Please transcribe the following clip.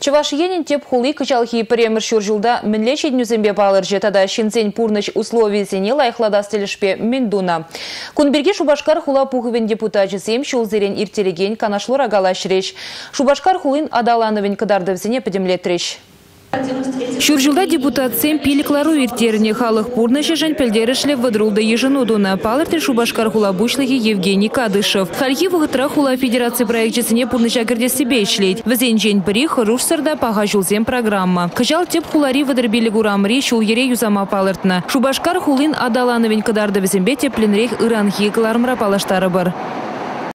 Чываш енин теп хулы кычалхи премер шуржулда мінле чеднюзембе балыр жетада шинцен пурныч условиесене лайықлада стелешпе мендуна. Кунберге Шубашкар хула пухывен депутатчысем шулзерен иртелеген канашлора галашреш. Шубашкар хулын адалановен кадардывзене подемлетреш. Шуржылда депутатсем пиликлару иртеріне халық пурнышы жан пілдерішлі выдрулды ежінудуна. Палырты Шубашкар хула бушлығы Евгений Кадышев. Харьи вғытра хула федерации проектчесіне пурныша кірде себе ішлейд. Візен жен бірі хырушсырда паға жылзем программа. Кыжал теп хулари выдырбелі гурамри шул ере юзама палыртна. Шубашкар хулин адалановен кадарды візембе тепленрек ыранхи кылармра палаштары бар.